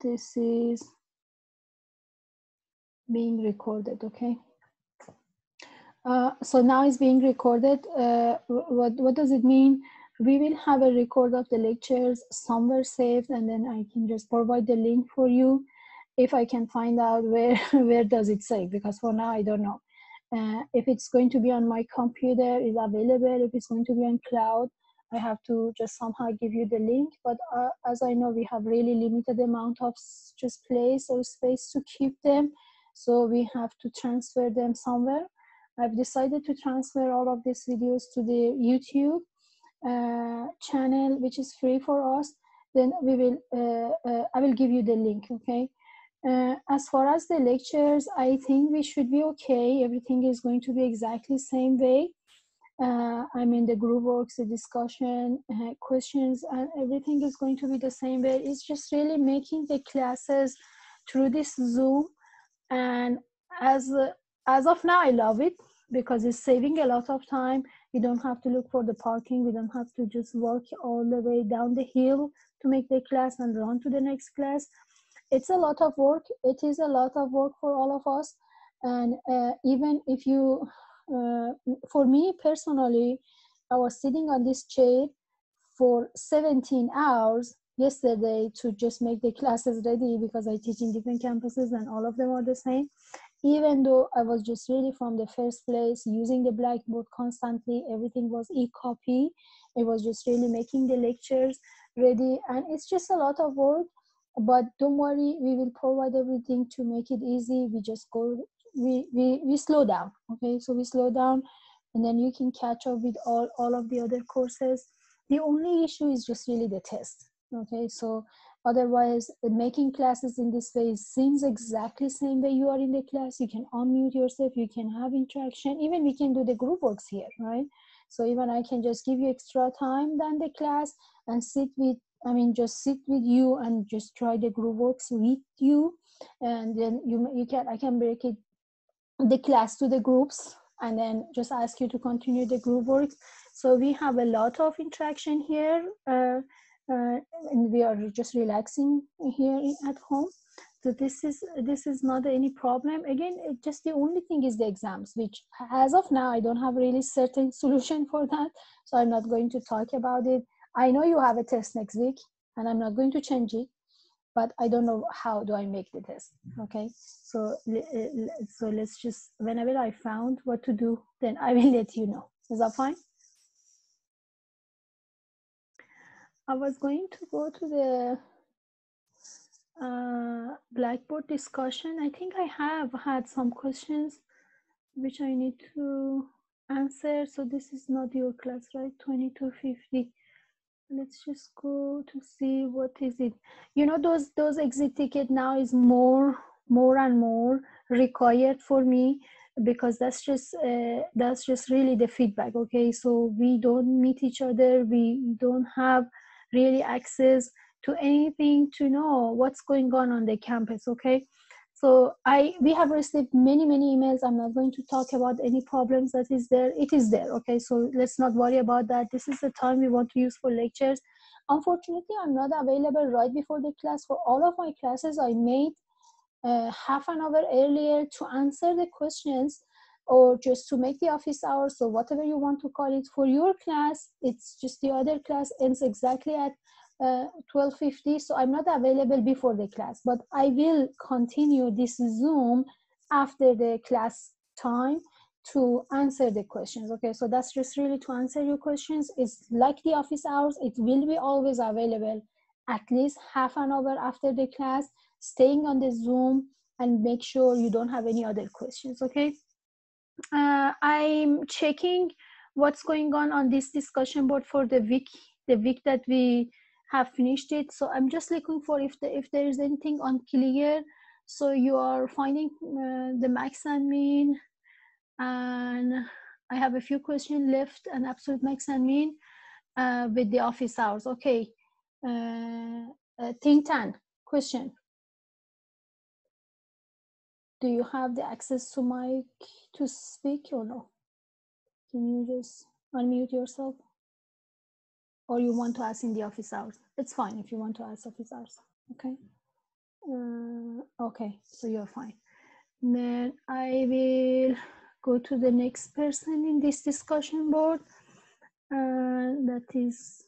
this is being recorded, okay? Uh, so now it's being recorded. Uh, what, what does it mean? We will have a record of the lectures somewhere saved and then I can just provide the link for you if I can find out where, where does it save because for now I don't know. Uh, if it's going to be on my computer is available, if it's going to be on cloud, I have to just somehow give you the link. But uh, as I know, we have really limited amount of just place or space to keep them. So we have to transfer them somewhere. I've decided to transfer all of these videos to the YouTube uh, channel, which is free for us. Then we will, uh, uh I will give you the link, okay? Uh, as far as the lectures, I think we should be okay. Everything is going to be exactly same way. Uh, I mean, the group works, the discussion, uh, questions, and everything is going to be the same way. It's just really making the classes through this Zoom. And as, uh, as of now, I love it because it's saving a lot of time. We don't have to look for the parking. We don't have to just walk all the way down the hill to make the class and run to the next class it's a lot of work it is a lot of work for all of us and uh, even if you uh, for me personally i was sitting on this chair for 17 hours yesterday to just make the classes ready because i teach in different campuses and all of them are the same. Even though i was just really from the first place using the blackboard constantly everything was e-copy. It was just really making the lectures ready and it's just a lot of work but don't worry we will provide everything to make it easy. We just go we we, we slow down okay? So we slow down and then you can catch up with all all of the other courses. The only issue is just really the test okay? So otherwise making classes in this way seems exactly same way you are in the class. You can unmute yourself you can have interaction. Even we can do the group works here right? So even i can just give you extra time than the class and sit with I mean, just sit with you and just try the group works with you, and then you you can I can break it the class to the groups and then just ask you to continue the group work. So we have a lot of interaction here, uh, uh, and we are just relaxing here at home. So this is this is not any problem. Again, just the only thing is the exams, which as of now I don't have really certain solution for that. So I'm not going to talk about it I know you have a test next week and I'm not going to change it, but I don't know how do I make the test. Okay. So, so let's just, whenever I found what to do, then I will let you know. Is that fine? I was going to go to the uh, Blackboard discussion. I think I have had some questions which I need to answer. So this is not your class, right? 2250 let's just go to see what is it. You know those those exit ticket now is more more and more required for me because that's just uh, that's just really the feedback okay? So we don't meet each other. We don't have really access to anything to know what's going on on the campus okay so i we have received many many emails. I'm not going to talk about any problems that is there. It is there okay? So let's not worry about that. This is the time we want to use for lectures. Unfortunately i'm not available right before the class. For all of my classes i made uh, half an hour earlier to answer the questions or just to make the office hours. So whatever you want to call it. For your class it's just the other class ends exactly at 1250 uh, so i'm not available before the class but i will continue this zoom after the class time to answer the questions okay? So that's just really to answer your questions. It's like the office hours. It will be always available at least half an hour after the class staying on the zoom and make sure you don't have any other questions okay? Uh, i'm checking what's going on on this discussion board for the week the week that we have finished it. So i'm just looking for if the, if there is anything unclear. So you are finding uh, the max and mean and i have a few questions left and absolute max and mean uh, with the office hours. Okay uh, uh, Tintan question. Do you have the access to mic to speak or no? Can you just unmute yourself or you want to ask in the office hours. It's fine if you want to ask office hours. Okay. Uh, okay, so you're fine. Then I will go to the next person in this discussion board. Uh, that is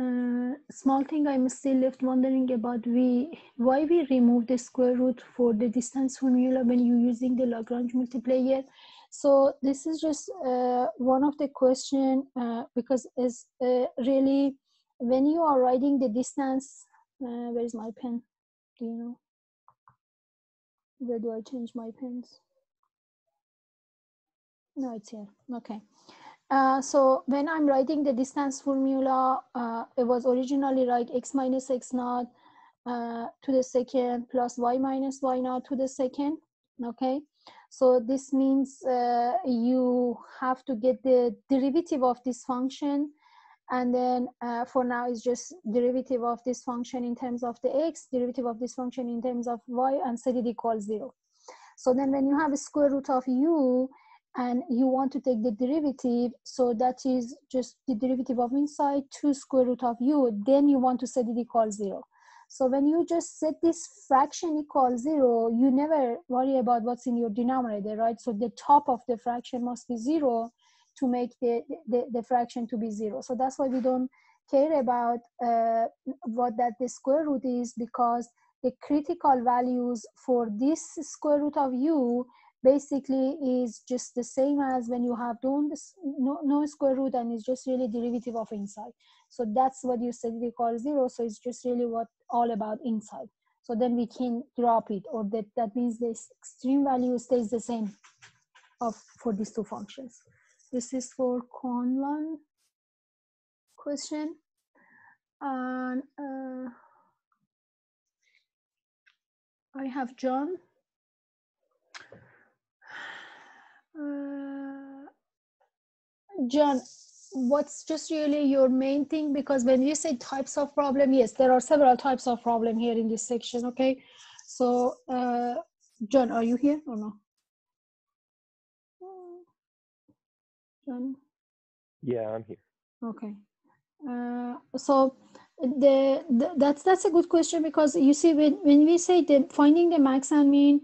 uh, small thing I'm still left wondering about we why we remove the square root for the distance formula when you're using the Lagrange multiplier. So this is just uh, one of the question uh, because it's uh, really when you are writing the distance, uh, where is my pen? Do you know? Where do I change my pens? No, it's here. Okay. Uh, so when I'm writing the distance formula, uh, it was originally like x minus x naught to the second plus y minus y naught to the second, okay? So this means uh, you have to get the derivative of this function and then uh, for now it's just derivative of this function in terms of the x, derivative of this function in terms of y and set it equals zero. So then when you have a square root of u, and you want to take the derivative so that is just the derivative of inside 2 square root of u then you want to set it equal 0 so when you just set this fraction equal 0 you never worry about what's in your denominator right? So the top of the fraction must be 0 to make the, the, the fraction to be 0 so that's why we don't care about uh, what that the square root is because the critical values for this square root of u basically is just the same as when you have no, no square root and it's just really derivative of inside. So that's what you said we call zero. So it's just really what all about inside so then we can drop it or that that means this extreme value stays the same of for these two functions. This is for Conlon question. And uh, I have John. Uh, John, what's just really your main thing? Because when you say types of problem, yes, there are several types of problem here in this section, okay? So, uh, John, are you here or no? John? Yeah, I'm here. Okay. Uh, so the, the, that's that's a good question because you see when, when we say the finding the max and mean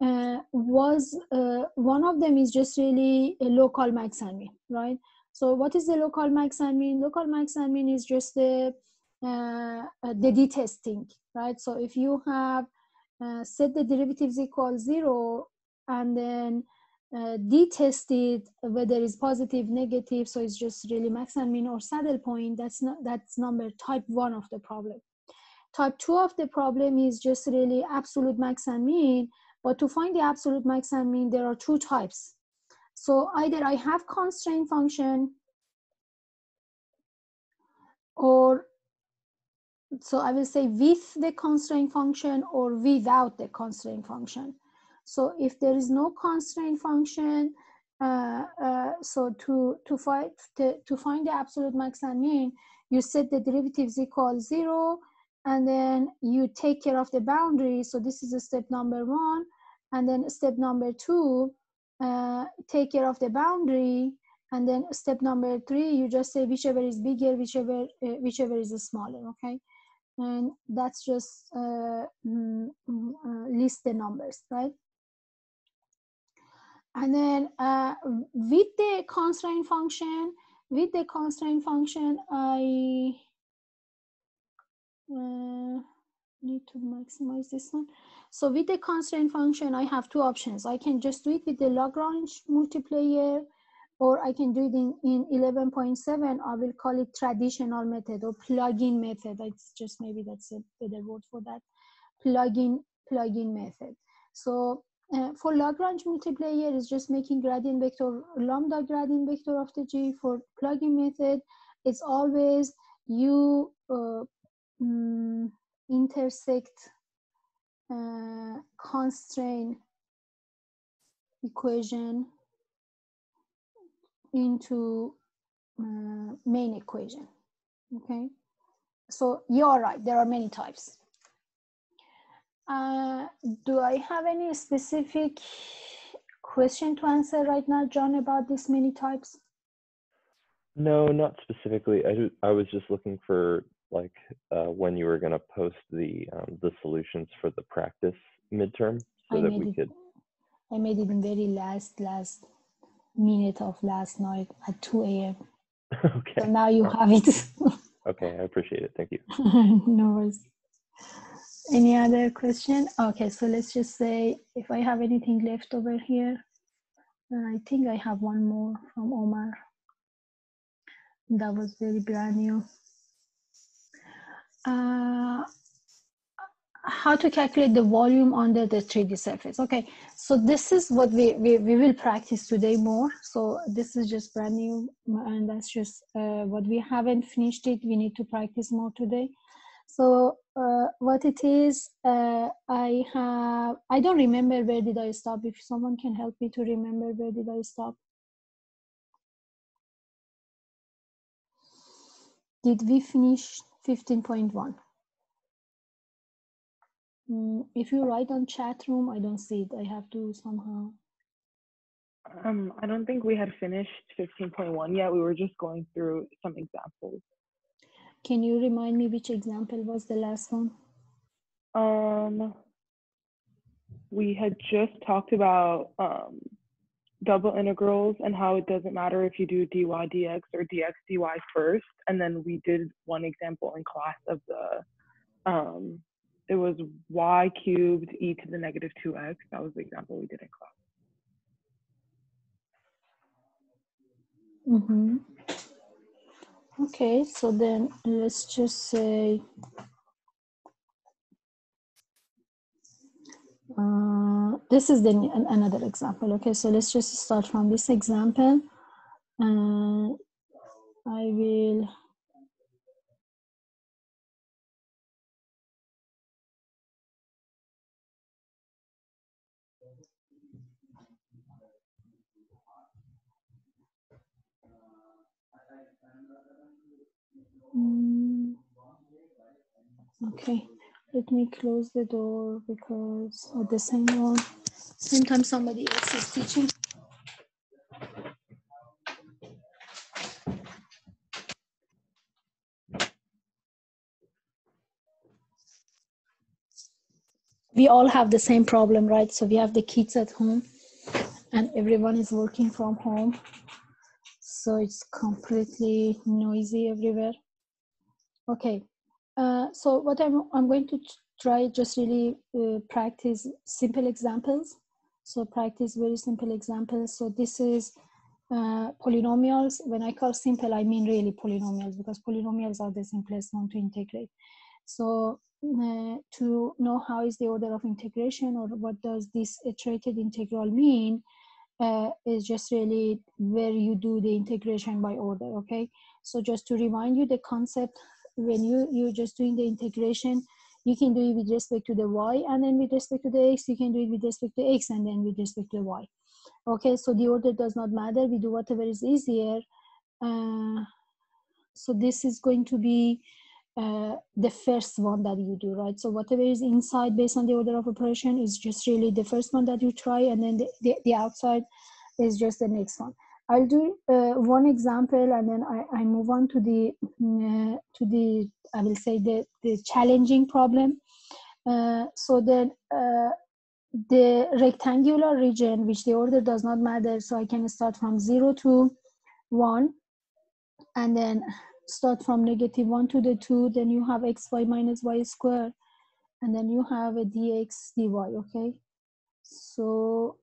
uh, was uh, one of them is just really a local max and mean, right? So what is the local max and mean? Local max and mean is just the uh, uh the d-testing, right? So if you have uh, set the derivatives equal zero and then uh, d-tested whether it's positive, negative, so it's just really max and mean or saddle point. That's not that's number type one of the problem. Type two of the problem is just really absolute max and mean but to find the absolute max and mean, there are two types. So either I have constraint function or so I will say with the constraint function or without the constraint function. So if there is no constraint function, uh, uh, so to to find to, to find the absolute max and mean, you set the derivatives equal zero, and then you take care of the boundary. So this is a step number one. And then step number two, uh, take care of the boundary. And then step number three, you just say whichever is bigger, whichever, uh, whichever is smaller, okay? And that's just uh, mm, mm, uh list the numbers, right? And then uh, with the constraint function, with the constraint function, I uh, need to maximize this one. So with the constraint function, I have two options. I can just do it with the Lagrange multiplier, or I can do it in, in 11.7. I will call it traditional method or plug-in method. It's just maybe that's a better word for that. Plug-in plug-in method. So uh, for Lagrange multiplier is just making gradient vector lambda gradient vector of the G. For plug-in method, it's always you uh, mm, intersect uh, constraint equation into uh, main equation okay? So you're right there are many types. Uh, do i have any specific question to answer right now john about this many types? No not specifically. I, I was just looking for like uh, when you were going to post the um, the solutions for the practice midterm so I that we it, could I made it in very last last minute of last night at 2 a.m. okay So now you have it. okay i appreciate it thank you no worries. Any other question? Okay, so let's just say if I have anything left over here, uh, I think I have one more from Omar. That was very brand new. Uh, how to calculate the volume under the 3D surface. Okay, so this is what we, we, we will practice today more. So this is just brand new and that's just uh, what we haven't finished it. We need to practice more today. So uh, what it is, uh, I have, I don't remember where did I stop. If someone can help me to remember where did I stop. Did we finish 15.1? Mm, if you write on chat room, I don't see it. I have to somehow. Um, I don't think we had finished 15.1 yet. We were just going through some examples. Can you remind me which example was the last one? Um, we had just talked about um, double integrals and how it doesn't matter if you do dy dx or dx dy first. And then we did one example in class of the, um, it was y cubed e to the negative 2x. That was the example we did in class. Mm-hmm. Okay, so then let's just say uh, this is the an- another example. Okay, so let's just start from this example. Uh, I will. Mm, Okay, let me close the door because at the same one, same time somebody else is teaching. We all have the same problem, right? So we have the kids at home and everyone is working from home. So it's completely noisy everywhere. Okay, uh, so what I'm, I'm going to try just really uh, practice simple examples. So practice very simple examples. So this is uh, polynomials. When I call simple, I mean really polynomials because polynomials are the simplest one to integrate. So uh, to know how is the order of integration or what does this iterated integral mean uh, is just really where you do the integration by order, okay? So just to remind you the concept, when you, you're just doing the integration, you can do it with respect to the y and then with respect to the x, you can do it with respect to x and then with respect to the y. Okay, so the order does not matter. We do whatever is easier. Uh, so this is going to be uh, the first one that you do, right? So whatever is inside based on the order of operation is just really the first one that you try, and then the, the, the outside is just the next one. I'll do uh, one example, and then I, I move on to the uh, to the I will say the the challenging problem. Uh, so then uh, the rectangular region, which the order does not matter, so I can start from zero to one, and then start from negative 1 to the 2 then you have xy minus y square and then you have a dx dy okay so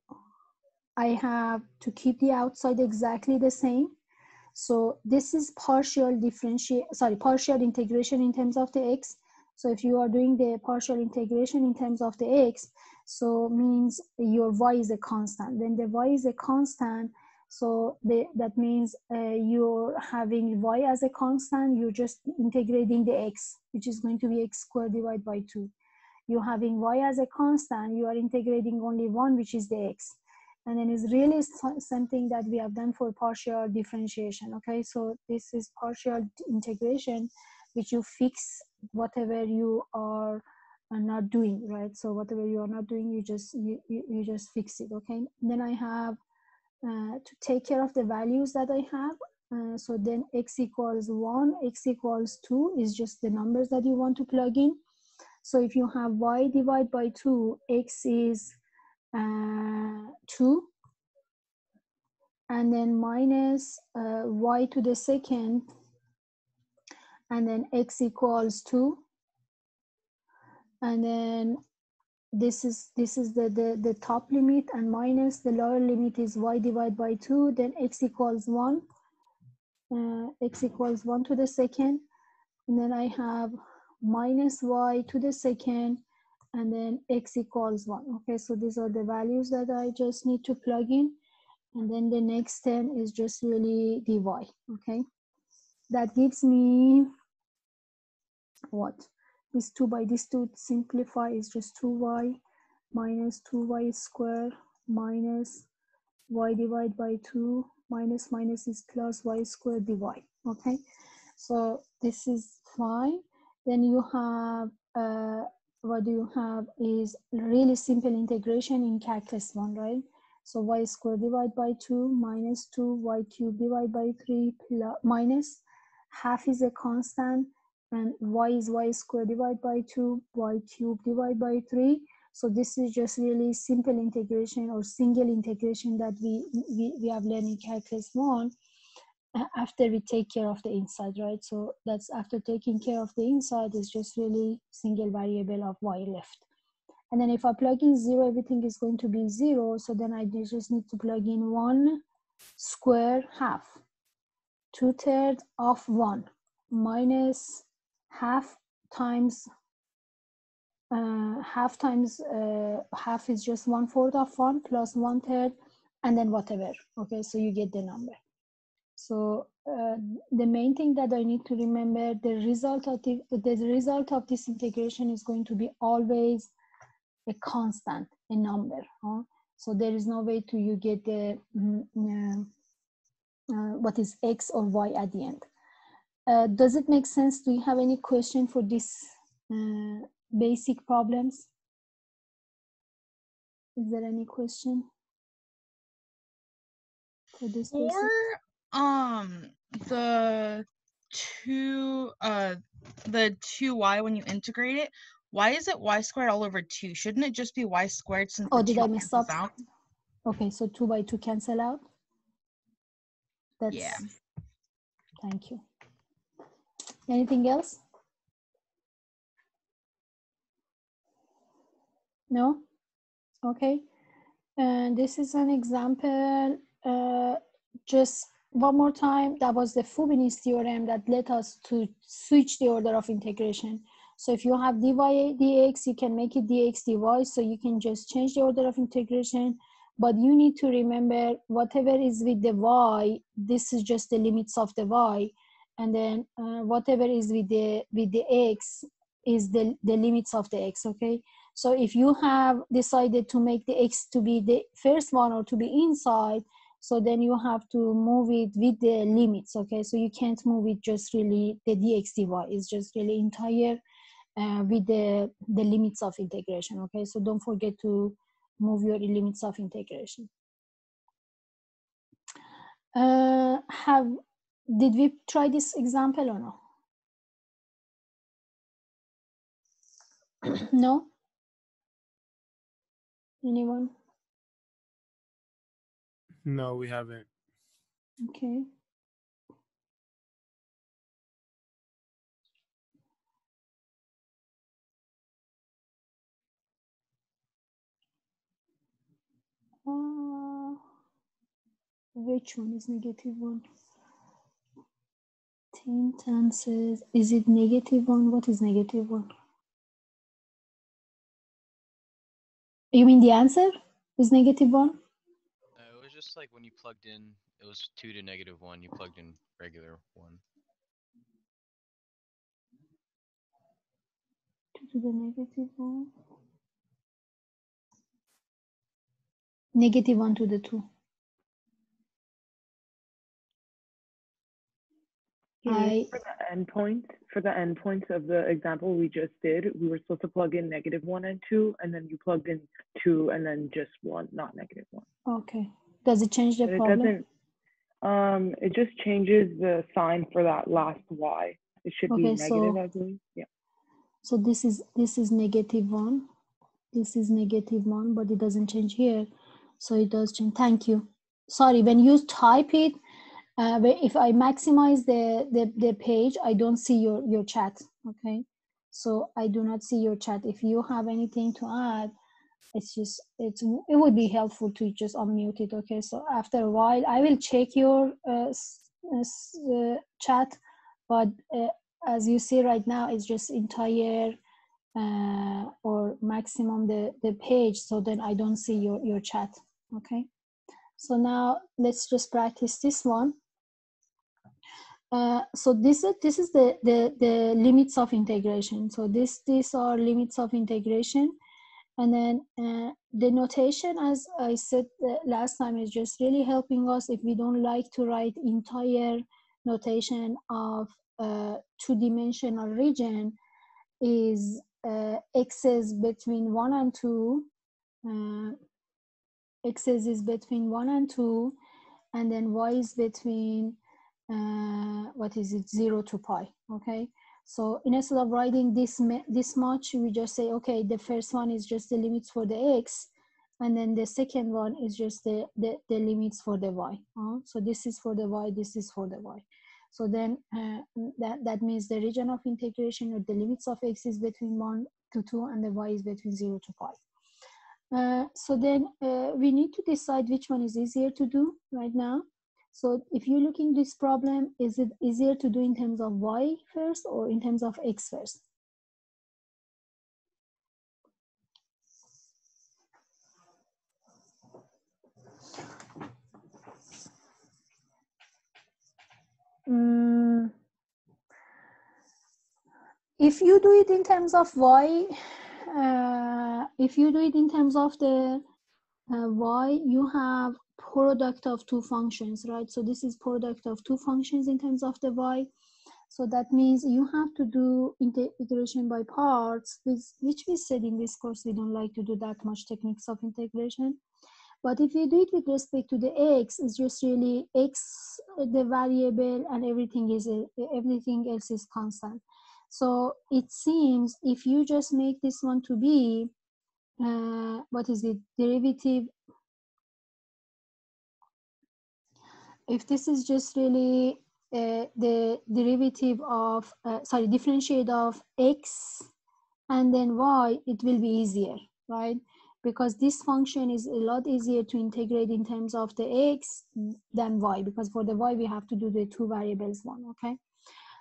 i have to keep the outside exactly the same so this is partial differentiate sorry partial integration in terms of the x so if you are doing the partial integration in terms of the x so means your y is a constant when the y is a constant so the, that means uh, you're having y as a constant, you're just integrating the x, which is going to be x squared divided by 2. You're having y as a constant, you are integrating only 1, which is the x. And then it's really something that we have done for partial differentiation, okay? So this is partial integration, which you fix whatever you are not doing, right? So whatever you are not doing, you just, you, you, just fix it, okay? Then I have uh, to take care of the values that I have, Uh, so then x equals 1, x equals 2 is just the numbers that you want to plug in. So if you have y divided by 2, x is uh, 2. And then minus uh, y to the second. And then x equals 2. And then this is this is the, the the top limit and minus the lower limit is y divided by 2 then x equals 1 uh, x equals 1 to the second and then I have minus y to the second and then x equals 1 okay? So these are the values that I just need to plug in and then the next 10 is just really dy okay? That gives me what? This 2 by this 2 simplify is just 2y minus 2y square minus y divided by 2 minus minus is plus y squared dy okay? So this is fine. Then you have uh, what you have is really simple integration in calculus one right? So y squared divided by 2 minus 2 y cubed divided by 3 plus minus half is a constant and y is y squared divided by 2 y cubed divided by 3 so this is just really simple integration or single integration that we, we, we have learned in calculus 1 after we take care of the inside, right? So that's after taking care of the inside is just really single variable of y left. And then if I plug in zero, everything is going to be zero. So then I just need to plug in one square half, two thirds of one minus half times uh, half times uh, half is just one fourth of one plus one third and then whatever okay so you get the number so uh, the main thing that i need to remember the result of the, the result of this integration is going to be always a constant a number huh? so there is no way to you get the mm, uh, what is x or y at the end uh, does it make sense do you have any question for these uh, basic problems. Is there any question for this? Or um the two uh the two y when you integrate it, why is it y squared all over two? Shouldn't it just be y squared since oh did I mess up? Out? Okay, so two by two cancel out. That's yeah. Thank you. Anything else? No? Okay. And this is an example. Uh, just one more time, that was the Fubini's theorem that led us to switch the order of integration. So if you have dy dx, you can make it dx dy, so you can just change the order of integration. But you need to remember whatever is with the y, this is just the limits of the y. And then uh, whatever is with the with the x is the, the limits of the x, okay? So if you have decided to make the x to be the first one or to be inside, so then you have to move it with the limits, okay? So you can't move it just really the dx dy. It's just really entire uh, with the, the limits of integration, okay? So don't forget to move your limits of integration. Uh, have did we try this example or no? no? Anyone? No, we haven't. Okay. Uh, which one is negative one? 10 times is it negative one? What is negative one? You mean the answer is negative one? No, it was just like when you plugged in, it was two to negative one. You plugged in regular one. Two to the negative one. Negative one to the two. I, for the endpoints, for the endpoints of the example we just did, we were supposed to plug in negative one and two, and then you plugged in two and then just one, not negative one. Okay. Does it change the but problem? It doesn't, Um, it just changes the sign for that last y. It should be negative, so- I believe. Yeah. So this is this is negative one. This is negative one, but it doesn't change here. So it does change. Thank you. Sorry, when you type it, uh, if I maximize the, the the page, I don't see your your chat. Okay, so I do not see your chat. If you have anything to add, it's just it's it would be helpful to just unmute it. Okay, so after a while, I will check your uh, uh, uh, chat, but uh, as you see right now, it's just entire uh, or maximum the, the page. So then I don't see your, your chat. Okay. So now let's just practice this one. Uh, so this is this is the, the the limits of integration. So this these are limits of integration, and then uh, the notation, as I said uh, last time, is just really helping us if we don't like to write entire notation of uh, two-dimensional region is uh, x's between 1 and 2 uh, x's is between 1 and 2 and then y is between uh, what is it? 0 to pi okay so instead of writing this this much we just say okay the first one is just the limits for the x and then the second one is just the the, the limits for the y uh, so this is for the y this is for the y so then uh, that, that means the region of integration or the limits of x is between 1 to 2 and the y is between 0 to 5. Uh, so then uh, we need to decide which one is easier to do right now. So if you're looking this problem, is it easier to do in terms of y first or in terms of x first? Mm, if you do it in terms of y, uh, if you do it in terms of the uh, y, you have product of two functions, right? So this is product of two functions in terms of the y. So that means you have to do integration by parts, which, we said in this course, we don't like to do that much techniques of integration. But if you do it with respect to the x, it's just really x, the variable, and everything is everything else is constant. So it seems if you just make this one to be, uh, what is it, derivative? If this is just really uh, the derivative of, uh, sorry, differentiate of x and then y, it will be easier, right? Because this function is a lot easier to integrate in terms of the x than y, because for the y, we have to do the two variables one, okay?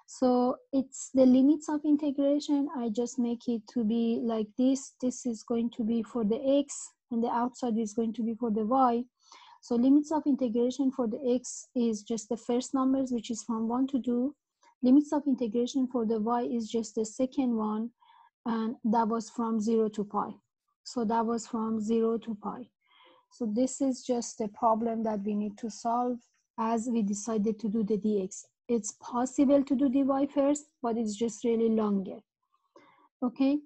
So it's the limits of integration. I just make it to be like this. This is going to be for the x and the outside is going to be for the y. So limits of integration for the x is just the first numbers, which is from 1 to 2. Limits of integration for the y is just the second one, and that was from 0 to pi. So that was from 0 to pi. So this is just a problem that we need to solve as we decided to do the dx. It's possible to do dy first, but it's just really longer. Okay,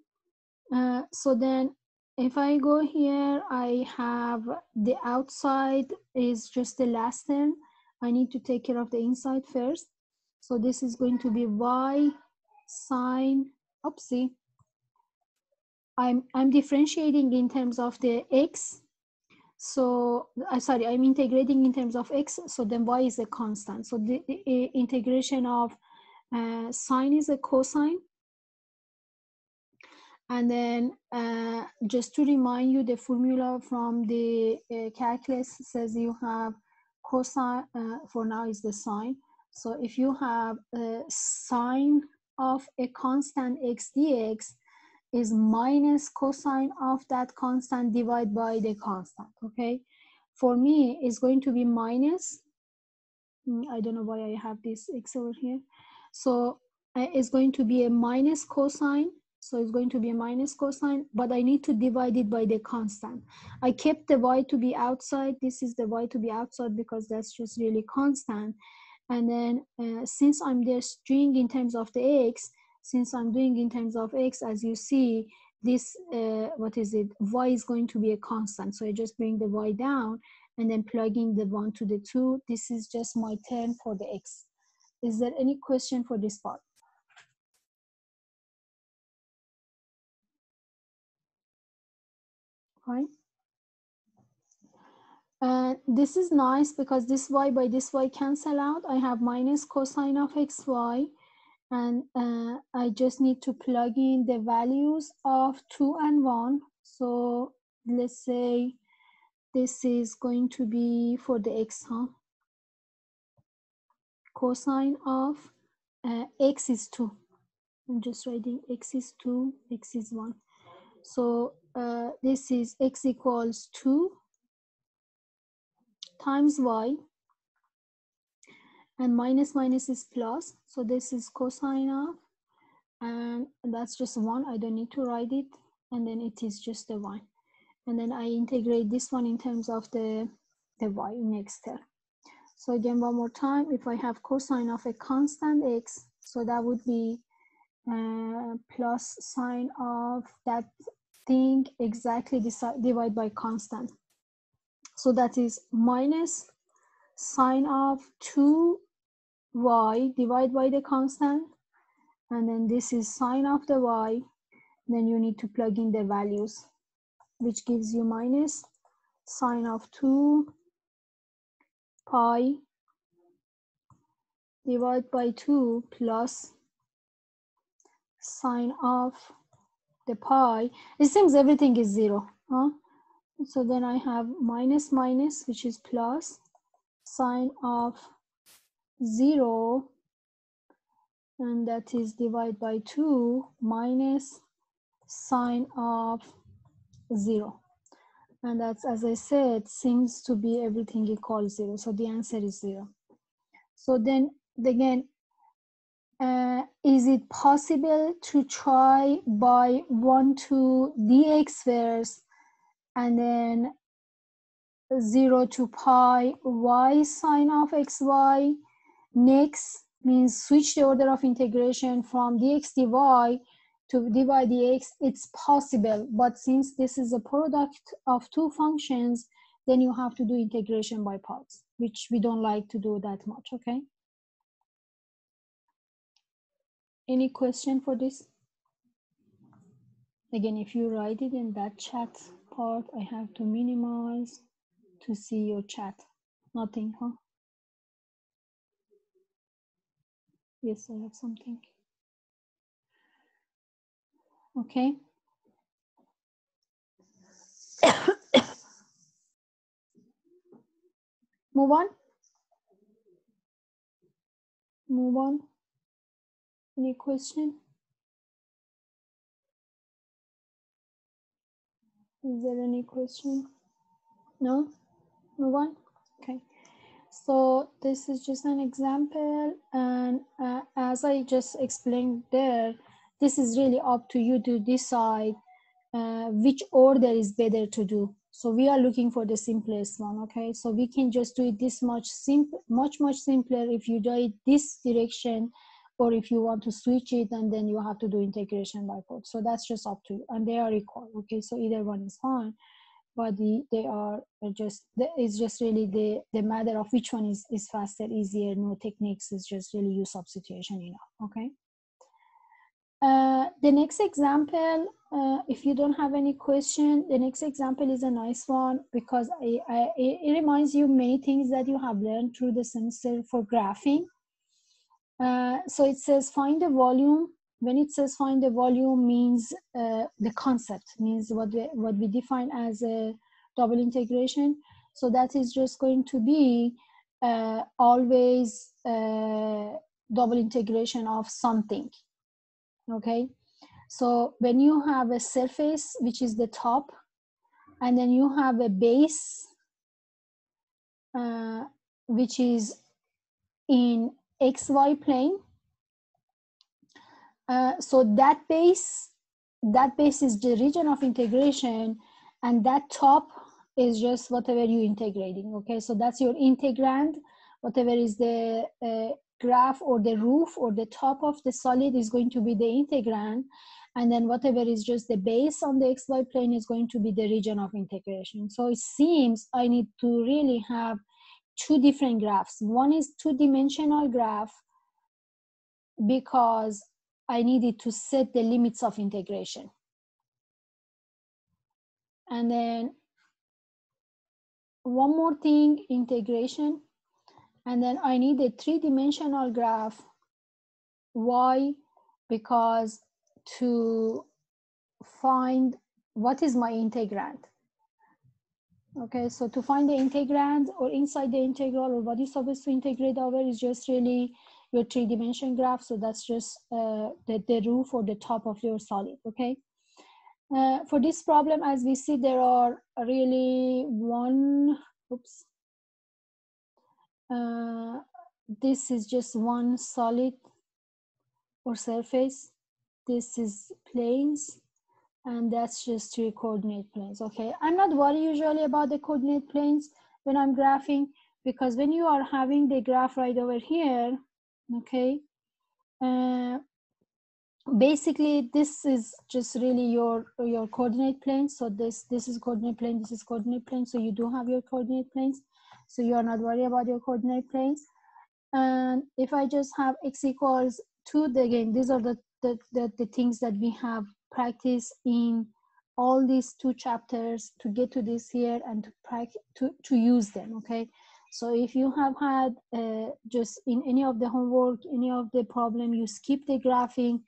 uh, so then if I go here, I have the outside is just the last term. I need to take care of the inside first. So this is going to be y sine, oopsie. I'm, I'm differentiating in terms of the x. So, uh, sorry, I'm integrating in terms of x. So then y is a constant. So the, the integration of uh, sine is a cosine. And then uh, just to remind you, the formula from the uh, calculus says you have cosine, uh, for now is the sine. So if you have a sine of a constant x dx is minus cosine of that constant divided by the constant, okay? For me, it's going to be minus, mm, I don't know why I have this x over here. So uh, it's going to be a minus cosine so it's going to be a minus cosine, but I need to divide it by the constant. I kept the y to be outside. This is the y to be outside because that's just really constant. And then uh, since I'm just doing in terms of the x, since I'm doing in terms of x, as you see, this, uh, what is it, y is going to be a constant. So I just bring the y down and then plugging the one to the two. This is just my term for the x. Is there any question for this part? Fine. And this is nice because this y by this y cancel out. I have minus cosine of xy and uh, I just need to plug in the values of 2 and 1. So let's say this is going to be for the x, huh? Cosine of uh, x is 2. I'm just writing x is 2, x is 1. So uh, this is x equals 2 times y and minus minus is plus. So this is cosine of and that's just one. I don't need to write it. And then it is just a one. And then i integrate this one in terms of the the y next term so again one more time. If i have cosine of a constant x so that would be uh, plus sine of that thing exactly divide by constant so that is minus sine of 2y divided by the constant. And then this is sine of the y. Then you need to plug in the values, which gives you minus sine of 2 pi divided by 2 plus sine of the pi. It seems everything is zero. Huh? So then I have minus minus, which is plus sine of 0 and that is divided by 2 minus sine of 0 and that's as I said seems to be everything equals 0 so the answer is 0 so then again uh, is it possible to try by 1 to dx first and then 0 to pi y sine of xy. Next means switch the order of integration from dx dy to dy dx. It's possible, but since this is a product of two functions, then you have to do integration by parts, which we don't like to do that much, okay? Any question for this? Again, if you write it in that chat part, I have to minimize to see your chat. Nothing, huh? Yes, I have something. Okay. Move on. Move on. Any question? Is there any question? No? Move on? Okay. So this is just an example. And uh, as I just explained there, this is really up to you to decide uh, which order is better to do. So we are looking for the simplest one, okay? So we can just do it this much simple, much, much simpler if you do it this direction or if you want to switch it and then you have to do integration by code. So that's just up to you and they are equal. Okay, so either one is fine, but the, they are just, it's just really the, the matter of which one is, is faster, easier, no techniques, is just really use substitution enough, okay? Uh, the next example, uh, if you don't have any question, the next example is a nice one because I, I, it reminds you many things that you have learned through the semester for graphing. Uh, so it says find the volume. When it says find the volume means uh, the concept, means what we, what we define as a double integration. So that is just going to be uh, always uh, double integration of something, okay? So when you have a surface, which is the top, and then you have a base, uh, which is in xy plane. Uh, so that base, that base is the region of integration and that top is just whatever you're integrating, okay? So that's your integrand, whatever is the uh, graph or the roof or the top of the solid is going to be the integrand and then whatever is just the base on the xy plane is going to be the region of integration. So it seems I need to really have two different graphs. One is two-dimensional graph because I needed to set the limits of integration. And then one more thing, integration. And then I need a three-dimensional graph. Why? Because to find what is my integrand. Okay, so to find the integrand or inside the integral or what is supposed to integrate over is just really your three dimension graph. So that's just uh, the, the roof or the top of your solid, okay? Uh, for this problem, as we see, there are really one, oops. Uh, this is just one solid or surface. This is planes and that's just three coordinate planes, okay? I'm not worried usually about the coordinate planes when I'm graphing because when you are having the graph right over here, okay, uh, basically this is just really your your coordinate plane so this this is coordinate plane this is coordinate plane. So you do have your coordinate planes. So you are not worried about your coordinate planes. And if i just have x equals 2 again these are the the, the, the things that we have practiced in all these two chapters to get to this here and to practice to, to use them okay so if you have had uh, just in any of the homework any of the problem you skip the graphing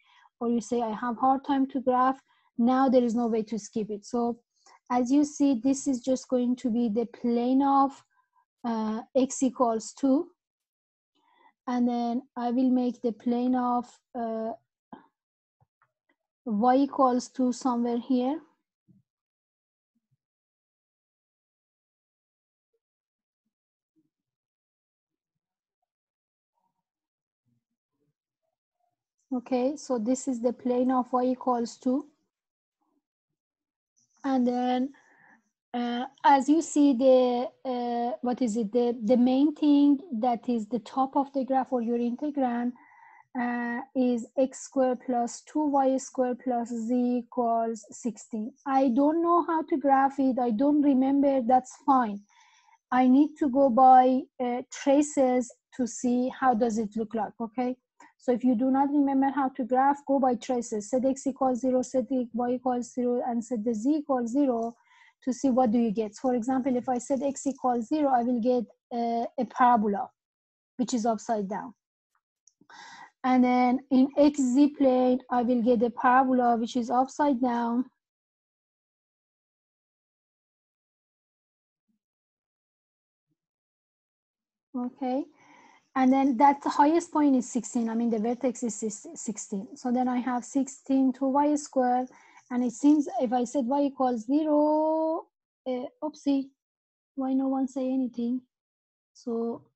or you say I have hard time to graph, now there is no way to skip it. So as you see, this is just going to be the plane of uh, x equals 2. And then I will make the plane of uh, y equals to somewhere here. Okay, so this is the plane of y equals to. And then uh, as you see the, uh, what is it, the, the main thing that is the top of the graph or your integrand uh, is x squared plus 2y squared plus z equals 16. I don't know how to graph it. I don't remember. That's fine. I need to go by uh, traces to see how does it look like, okay? So if you do not remember how to graph, go by traces. Set x equals 0, set y equals 0, and set the z equals 0 to see what do you get. For example, if I set x equals 0, I will get a, a parabola, which is upside down. And then in xz plane, I will get a parabola, which is upside down. Okay. And then that highest point is 16 i mean the vertex is 16 so then i have 16 to y squared. And it seems if i said y equals zero uh, oopsie. Why no one say anything? So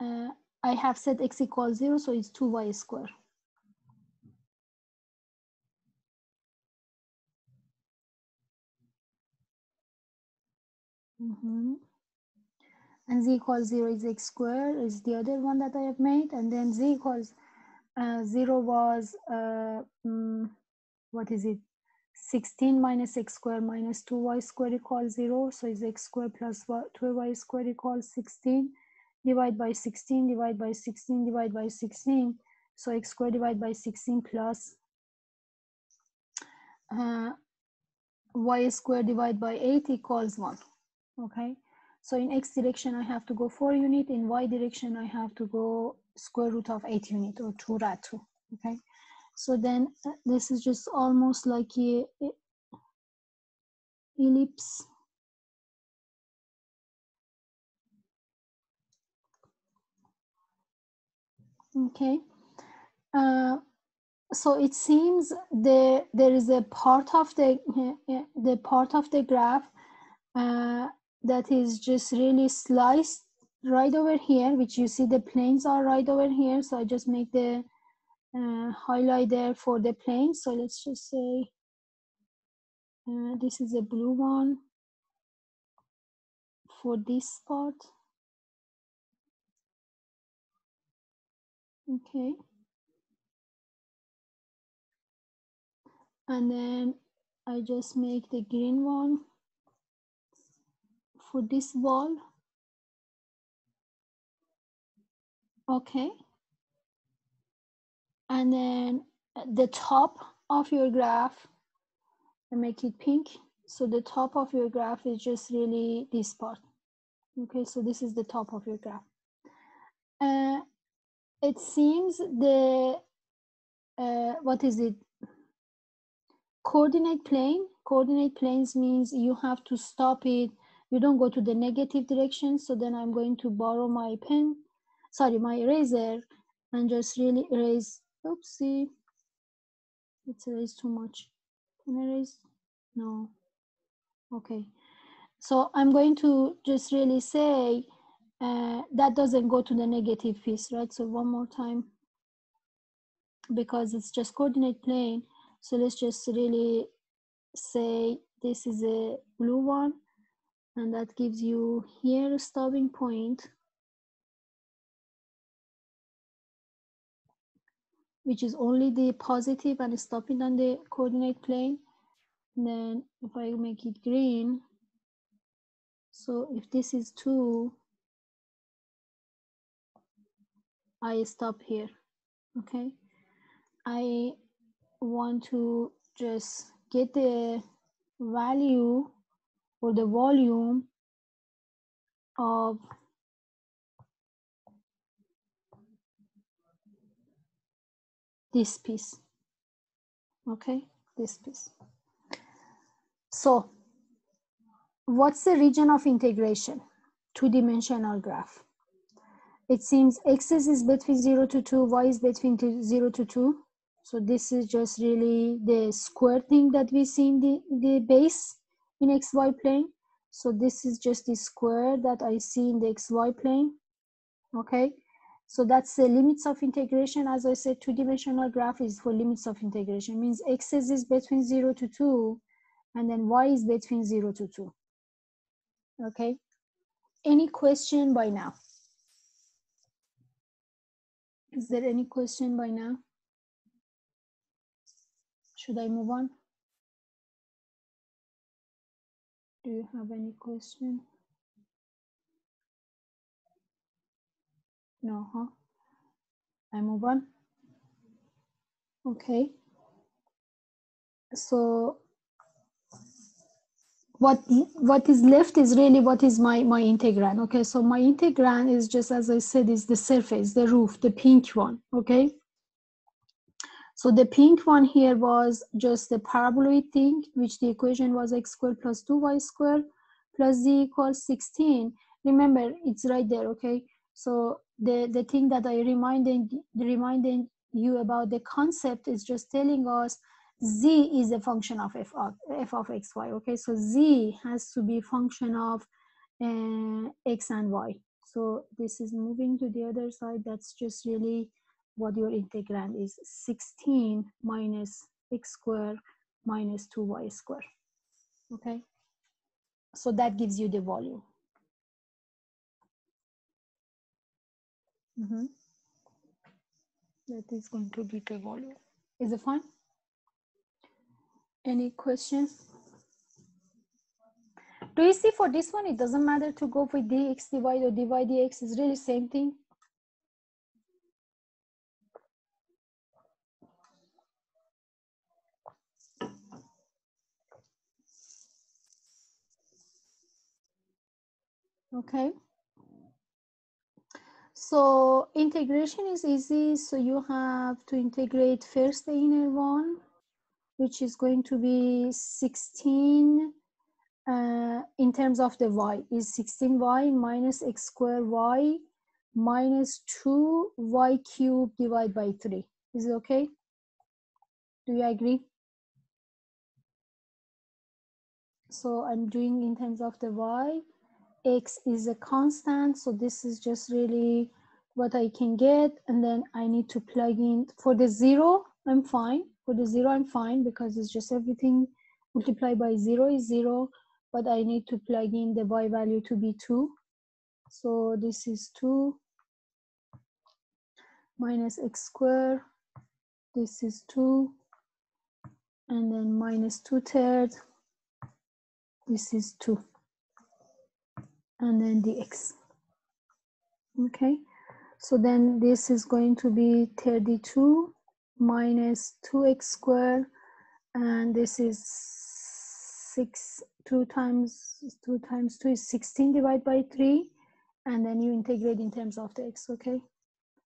uh, i have set x equals zero so it's 2y squared Mm -hmm. And z equals 0 is x squared is the other one that I have made. And then z equals uh, 0 was, uh, um, what is it? 16 minus x squared minus 2y squared equals 0. So it's x squared plus 2y squared equals 16. Divide by 16, divide by 16, divide by 16. So x squared divided by 16 plus uh, y squared divided by 8 equals 1 okay? So in x direction i have to go 4 unit. In y direction i have to go square root of 8 unit or 2 rad 2 okay? So then uh, this is just almost like a, a ellipse okay uh, so it seems there there is a part of the uh, the part of the graph uh, that is just really sliced right over here, which you see the planes are right over here. So I just make the uh, highlight there for the plane. So let's just say uh, this is a blue one for this part. Okay. And then I just make the green one for this wall. Okay. And then the top of your graph, I make it pink. So the top of your graph is just really this part. Okay, so this is the top of your graph. Uh, it seems the, uh, what is it? Coordinate plane. Coordinate planes means you have to stop it. You don't go to the negative direction. So then I'm going to borrow my pen, sorry, my eraser and just really erase, oopsie, it's erased too much. Can I erase? No. Okay. So I'm going to just really say uh, that doesn't go to the negative piece, right? So one more time, because it's just coordinate plane. So let's just really say this is a blue one, and that gives you here a stopping point, which is only the positive and stopping on the coordinate plane. And then if I make it green, so if this is two, I stop here, okay? I want to just get the value or the volume of this piece, okay? This piece. So what's the region of integration? Two-dimensional graph. It seems x is between 0 to 2, y is between 0 to 2. So this is just really the square thing that we see in the, the base in xy plane. So this is just the square that I see in the xy plane. Okay, so that's the limits of integration. As I said, two-dimensional graph is for limits of integration. Means x is between 0 to 2, and then y is between 0 to 2. Okay, any question by now? Is there any question by now? Should I move on? Do you have any question? No, huh? I move on. Okay. So what what is left is really what is my my integrand okay? So my integrand is just as i said is the surface the roof the pink one okay? So the pink one here was just the paraboloid thing which the equation was x squared plus 2y squared plus z equals 16 remember it's right there okay? So the the thing that i reminded reminding you about the concept is just telling us z is a function of f of, f of xy okay? So z has to be function of uh, x and y. So this is moving to the other side. That's just really what your integrand is. 16 minus x square minus 2y square okay? So that gives you the volume. Mm -hmm. that is going to be the volume. Is it fine any questions? Do you see for this one, it doesn't matter to go with dx dy or dy dx, it's really same thing. Okay. So integration is easy. So you have to integrate first the inner one which is going to be 16 uh, in terms of the y is 16y minus x square y minus 2y cube divided by 3. Is it okay? Do you agree? So I'm doing in terms of the y. x is a constant, so this is just really what I can get. And then I need to plug in for the zero, I'm fine. For the zero, I'm fine because it's just everything multiplied by zero is zero, but I need to plug in the y value to be two. So this is two. minus x squared. This is 2. And then minus 2 thirds. This is 2. And then dx. Okay. So then this is going to be 32 minus 2x squared. And this is 6, 2 times 2 times 2 is 16 divided by 3 and then you integrate in terms of the x okay?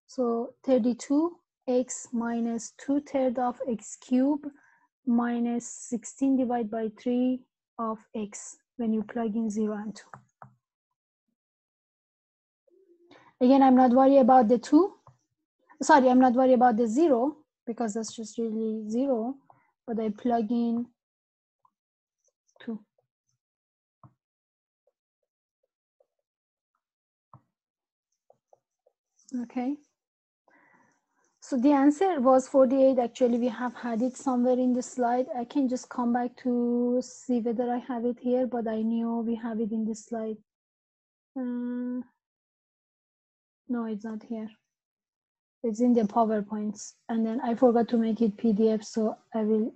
So 32 x minus 2 third of x cube minus 16 divided by 3 of x when you plug in 0 and 2 again i'm not worried about the 2 sorry i'm not worried about the 0 because that's just really 0 but i plug in 2 okay. So the answer was 48 actually we have had it somewhere in the slide. I can just come back to see whether i have it here but i knew we have it in the slide. Uh, no it's not here it's in the powerpoints and then i forgot to make it pdf so i will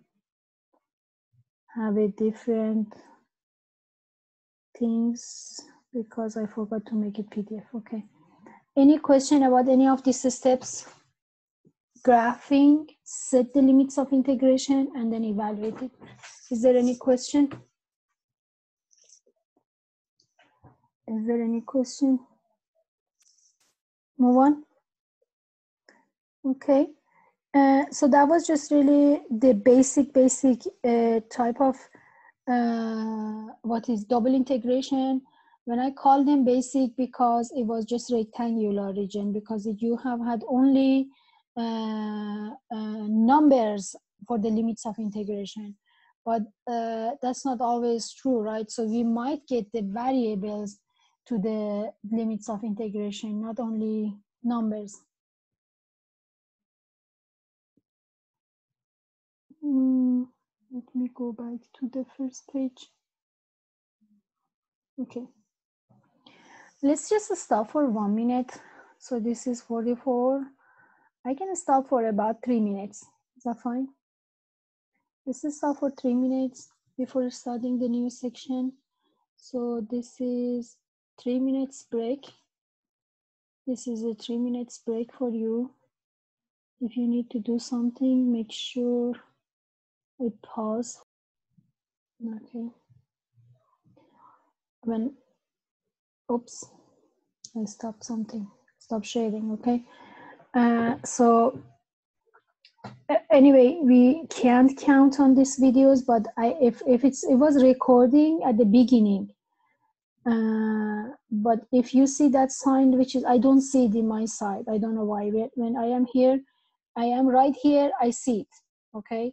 have a different things because i forgot to make it pdf okay any question about any of these steps? Graphing, set the limits of integration, and then evaluate it. Is there any question? Is there any question? Move on. Okay. Uh, so that was just really the basic, basic uh, type of uh, what is double integration. When I call them basic because it was just rectangular region because you have had only uh, uh, numbers for the limits of integration. But uh, that's not always true right? So we might get the variables to the limits of integration not only numbers mm, let me go back to the first page okay let's just stop for one minute. So this is 44. I can stop for about three minutes. Is that fine? Let's stop for three minutes before starting the new section. So this is three minutes break. This is a three minutes break for you. If you need to do something, make sure I pause. Okay. When oops i stopped something. Stop sharing okay? Uh, so anyway we can't count on these videos but i if, if it's it was recording at the beginning uh, but if you see that sign which is i don't see it in my side. I don't know why. When i am here i am right here i see it okay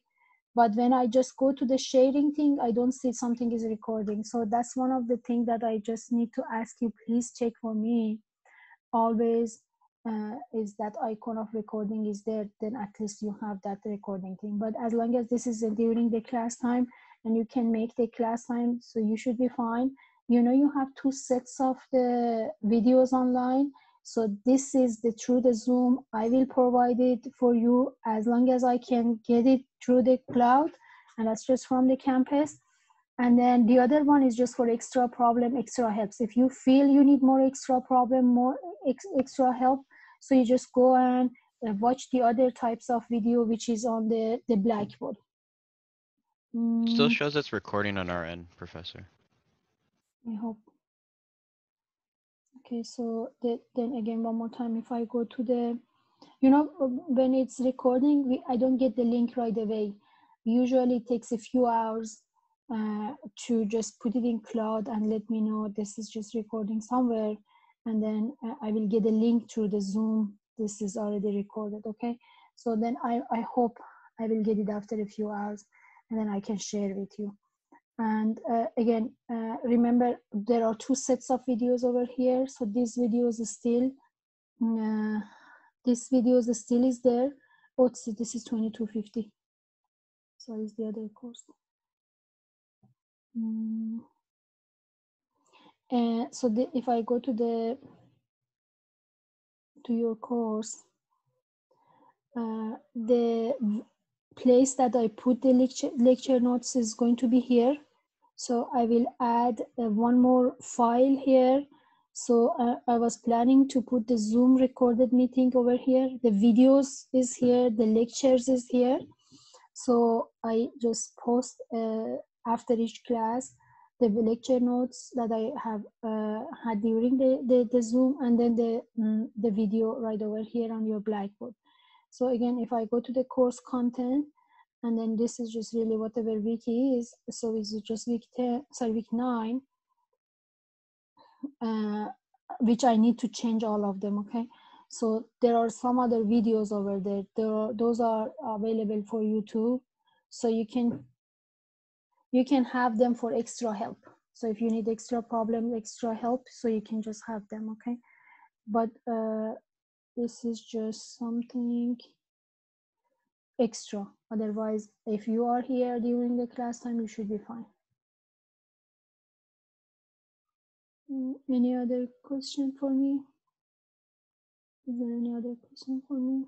but when i just go to the sharing thing i don't see something is recording. So that's one of the things that i just need to ask you please check for me. Always uh, is that icon of recording is there then at least you have that recording thing. But as long as this is during the class time and you can make the class time so you should be fine. You know you have two sets of the videos online. So this is the through the zoom. I will provide it for you as long as i can get it through the cloud and that's just from the campus. And then the other one is just for extra problem extra helps. If you feel you need more extra problem more ex extra help so you just go and uh, watch the other types of video which is on the the blackboard. Mm. still shows it's recording on our end professor. I hope. Okay so the, then again one more time if i go to the you know um, when it's recording we, i don't get the link right away. Usually it takes a few hours uh, to just put it in cloud and let me know this is just recording somewhere. And then uh, i will get a link through the zoom. This is already recorded okay? So then i i hope i will get it after a few hours and then i can share with you. And uh, again uh, remember there are two sets of videos over here. So these videos still uh, this video is still is there oh this is 2250 so is the other course mm. and so the, if i go to the to your course uh, the place that I put the lecture, lecture notes is going to be here. So I will add uh, one more file here. So uh, I was planning to put the Zoom recorded meeting over here. The videos is here, the lectures is here. So I just post uh, after each class the lecture notes that I have uh, had during the, the, the Zoom and then the, mm, the video right over here on your Blackboard. So again, if I go to the course content, and then this is just really whatever week is, so is it just week 10, sorry, week 9, uh, which I need to change all of them, okay? So there are some other videos over there. there are, those are available for you too. So you can you can have them for extra help. So if you need extra problem, extra help, so you can just have them, okay? But uh, this is just something extra. Otherwise, if you are here during the class time, you should be fine. Any other question for me? Is there any other question for me?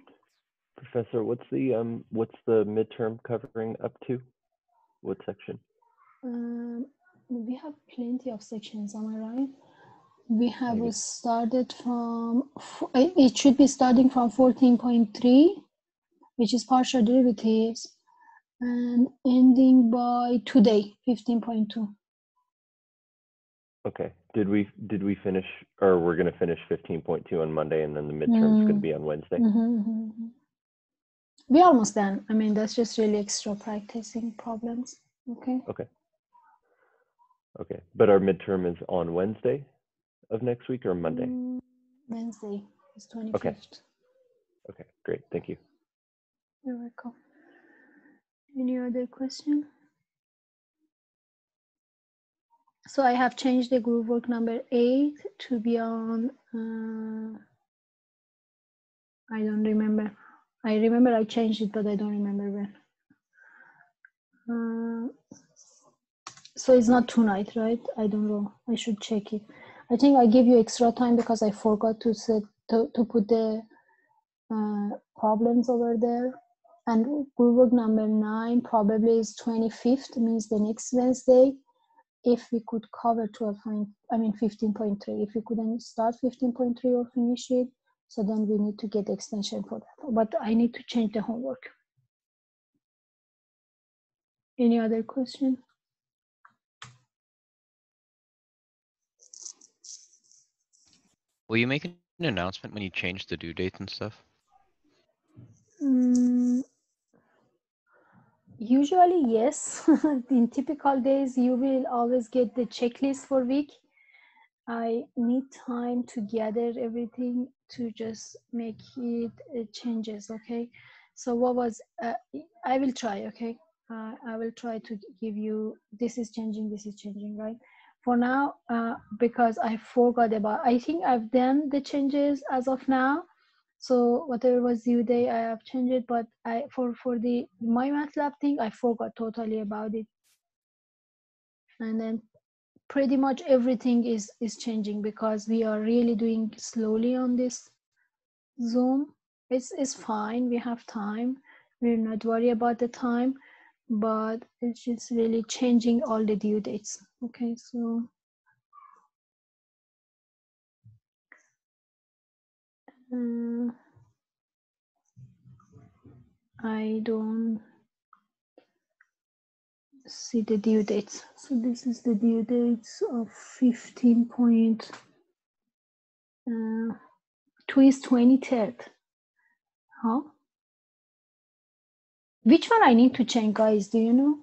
Professor, what's the um what's the midterm covering up to? What section? Um, we have plenty of sections, am I right? We have Maybe. started from, it it should be starting from 14.3, which is partial derivatives, and ending by today, 15.2. Okay. Did we did we finish or we're gonna finish fifteen point two on Monday and then the midterm's gonna Mm. be on Wednesday? Mhm, mhm, mhm. We're almost done. I mean, that's just really extra practicing problems. Okay. Okay. Okay. But our midterm is on Wednesday of next week or Monday? Mm, Wednesday is 25th. Okay, great. Thank you. You're welcome. Any other question? So I have changed the group work number eight to be on, uh, I don't remember. I remember I changed it, but I don't remember when. Uh, so it's not tonight, right? I don't know. I should check it. I think I give you extra time because I forgot to set to, to put the uh, problems over there. And group work number nine probably is 25th, means the next Wednesday. If we could cover 12 point, I mean 15.3, if we couldn't start 15.3 or finish it, so then we need to get extension for that. But I need to change the homework. Any other question? Will you make an announcement when you change the due dates and stuff? Mm, usually, yes. In typical days, you will always get the checklist for week. I need time to gather everything to just make it uh, changes. Okay. So what was? Uh, I will try. Okay. Uh, I will try to give you. This is changing. This is changing. Right. For now, uh, because I forgot about. I think I've done the changes as of now so whatever was due day i have changed it but i for for the MyMathLab thing i forgot totally about it. And then pretty much everything is is changing because we are really doing slowly on this zoom. It's it's fine. We have time. We're not worried about the time but it's just really changing all the due dates. Okay so uh, I don't see the due dates. So this is the due dates of 15 point, uh, is 23rd. Huh? Which one I need to change, guys? Do you know?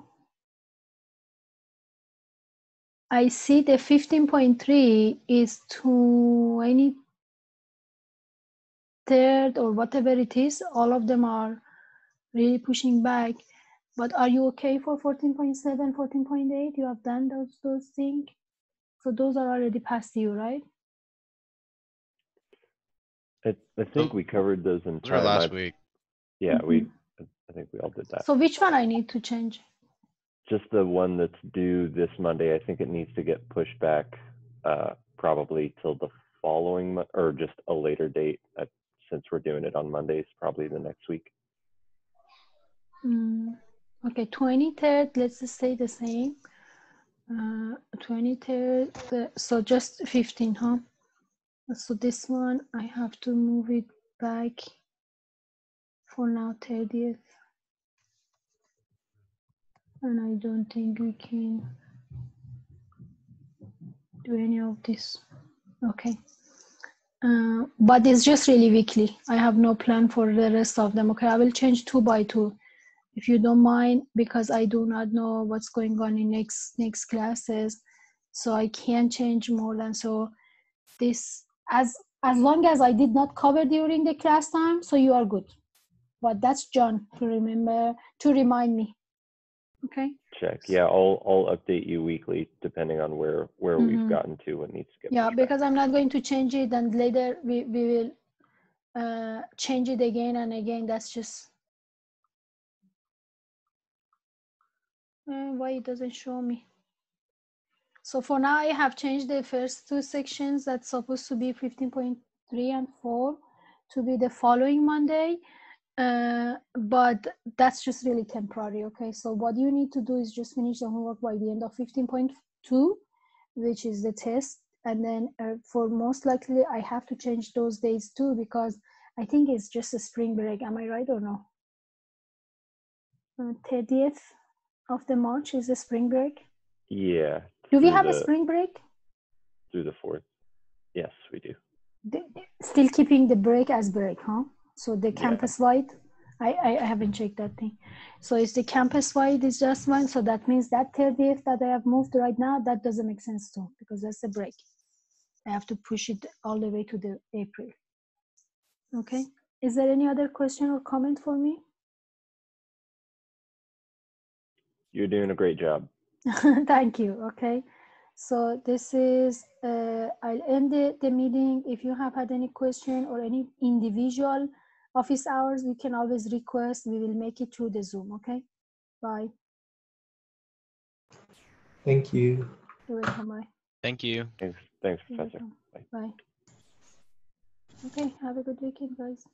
I see the 15.3 is 23rd or whatever it is. All of them are really pushing back. But are you okay for 14.7, 14.8? You have done those those things. So those are already past you, right? I, I think Oh, we covered those in Those were time. last I- week. Yeah, we, I think we all did that. So which one I need to change? Just the one that's due this Monday, I think it needs to get pushed back, uh, probably till the following, mo- or just a later date, uh, since we're doing it on Mondays, probably the next week. Mm, okay, 23rd, let's just say the same. Uh, 23rd, uh, so just 15, huh? So this one, I have to move it back for now, 30th. And I don't think we can do any of this. Okay. Uh, but it's just really weekly. I have no plan for the rest of them. Okay, I will change two by two if you don't mind because i do not know what's going on in next next classes so i can't change more than so this as as long as i did not cover during the class time so you are good but that's john to remember to remind me okay Check. Yeah, I'll I'll update you weekly depending on where where Mhm. we've gotten to what needs to get. yeah back. because i'm not going to change it and later we, we will uh change it again and again that's just Uh, why it doesn't show me so for now i have changed the first two sections that's supposed to be 15.3 and 4 to be the following monday uh, but that's just really temporary okay so what you need to do is just finish the homework by the end of 15.2 which is the test and then uh, for most likely i have to change those days too because i think it's just a spring break am i right or no uh, 30th of the march is a spring break Yeah. do we have a spring break through the fourth? Yes, we do. The- still keeping the break as break huh so the campus wide I, I i haven't checked that thing so it's the campus wide is just one so that means that 30th that i have moved right now that doesn't make sense too because that's a break i have to push it all the way to the april okay is there any other question or comment for me You're doing a great job. Thank you. Okay. So this is, uh, I'll end the, the meeting. If you have had any question or any individual office hours, you can always request. We will make it through the Zoom. Okay. Bye. Thank you. You're welcome. Bye. Thank you. Thanks, thanks, You're Professor. Bye. Bye. Okay. Have a good weekend, guys.